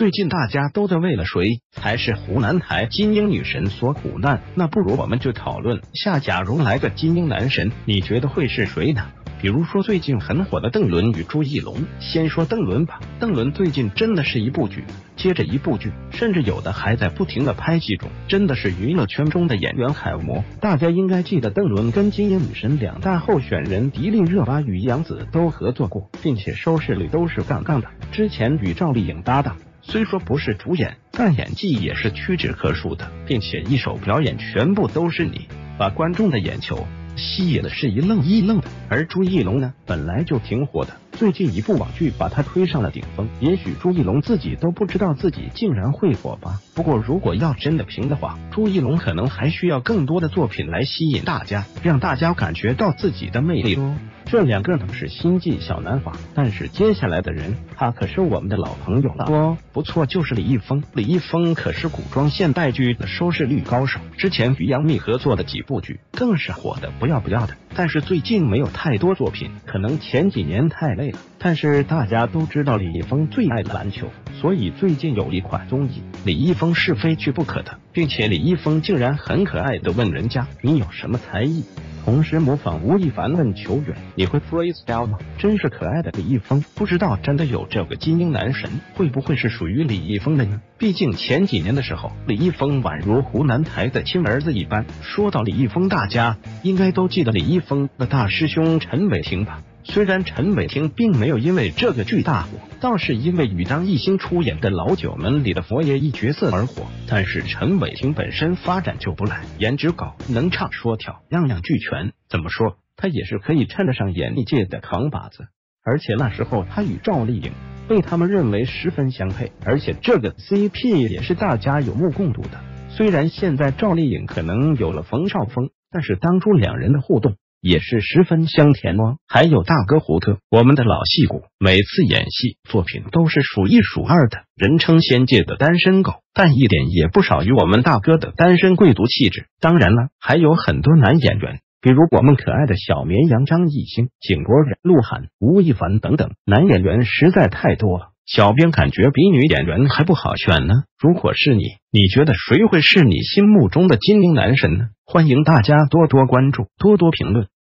最近大家都在为了谁才是湖南台金鹰女神所苦难，那不如我们就讨论下，假如来个金鹰男神，你觉得会是谁呢？比如说最近很火的邓伦与朱一龙，先说邓伦吧。邓伦最近真的是一部剧接着一部剧，甚至有的还在不停的拍戏中，真的是娱乐圈中的演员楷模。大家应该记得邓伦跟金鹰女神两大候选人迪丽热巴与杨紫都合作过，并且收视率都是杠杠的。之前与赵丽颖搭档，虽说不是主演，但演技也是屈指可数的，并且一手表演全部都是你，把观众的眼球。吸引的是一愣一愣的，而朱一龙呢，本来就挺火的，最近一部网剧把他推上了顶峰。也许朱一龙自己都不知道自己竟然会火吧。不过如果要真的评的话，朱一龙可能还需要更多的作品来吸引大家，让大家感觉到自己的魅力哦。这两个呢是新晋小男孩，但是接下来的人，他可是我们的老朋友了哦。不错，就是李易峰。李易峰可是古装现代剧的收视率高手，之前与杨幂合作的几部剧更是火的不要不要的。但是最近没有太多作品，可能前几年太累了。但是大家都知道李易峰最爱篮球，所以最近有一款综艺，李易峰是非去不可的，并且李易峰竟然很可爱的问人家：“你有什么才艺？”同时模仿吴亦凡问球员：“你会 freestyle 吗？”真是可爱的李易峰，不知道真的有这个金鹰男神，会不会是属于李易峰的呢？毕竟前几年的时候，李易峰宛如湖南台的亲儿子一般。说到李易峰，大家应该都记得李易峰的大师兄陈伟霆吧？虽然陈伟霆并没有因为这个剧大火，倒是因为与张艺兴出演的《老九门》里的佛爷一角色而火。但是陈伟霆本身发展就不赖，颜值高，能唱说跳，样样俱全。怎么说，他也是可以称得上演艺界的扛把子。而且那时候他与赵丽颖被他们认为十分相配，而且这个 CP 也是大家有目共睹的。虽然现在赵丽颖可能有了冯绍峰，但是当初两人的互动。也是十分香甜哦。还有大哥胡歌，我们的老戏骨，每次演戏作品都是数一数二的，人称仙界的单身狗，但一点也不少于我们大哥的单身贵族气质。当然了，还有很多男演员，比如我们可爱的小绵羊张艺兴、井柏然、鹿晗、吴亦凡等等，男演员实在太多了。小编感觉比女演员还不好选呢。如果是你，你觉得谁会是你心目中的精英男神呢？欢迎大家多多关注，多多评论。